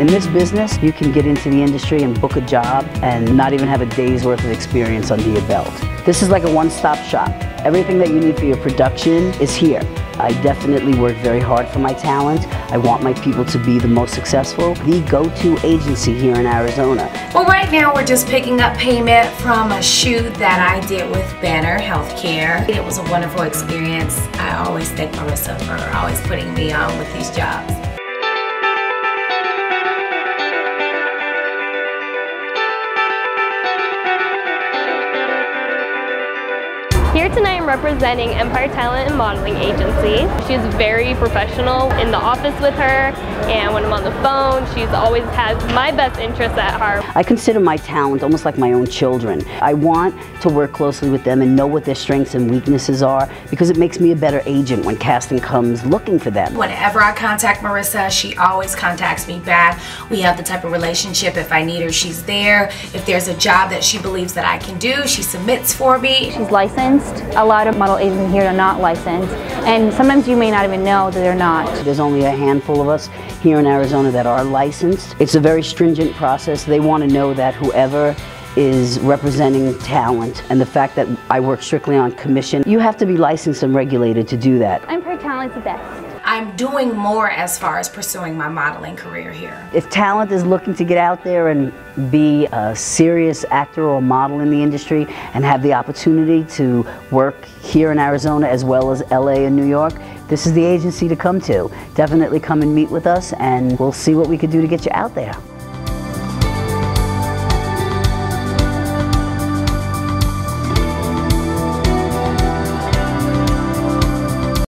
In this business, you can get into the industry and book a job and not even have a day's worth of experience under your belt. This is like a one-stop shop. Everything that you need for your production is here. I definitely work very hard for my talent. I want my people to be the most successful, the go-to agency here in Arizona. Well, right now we're just picking up payment from a shoot that I did with Banner Healthcare. It was a wonderful experience. I always thank Marisa for always putting me on with these jobs. Here tonight I'm representing Empire Talent and Modeling Agency. She's very professional in the office with her and when I'm on the phone she's always has my best interests at heart. I consider my talent almost like my own children. I want to work closely with them and know what their strengths and weaknesses are because it makes me a better agent when casting comes looking for them. Whenever I contact Marisa, she always contacts me back. We have the type of relationship if I need her, she's there. If there's a job that she believes that I can do, she submits for me. She's licensed a lot of model agents here are not licensed, and sometimes you may not even know that they're not. There's only a handful of us here in Arizona that are licensed. It's a very stringent process. They want to know that whoever is representing talent and the fact that I work strictly on commission, you have to be licensed and regulated to do that. Empire Talent's the best. I'm doing more as far as pursuing my modeling career here. If talent is looking to get out there and be a serious actor or model in the industry and have the opportunity to work here in Arizona as well as LA and New York, this is the agency to come to. Definitely come and meet with us and we'll see what we can do to get you out there.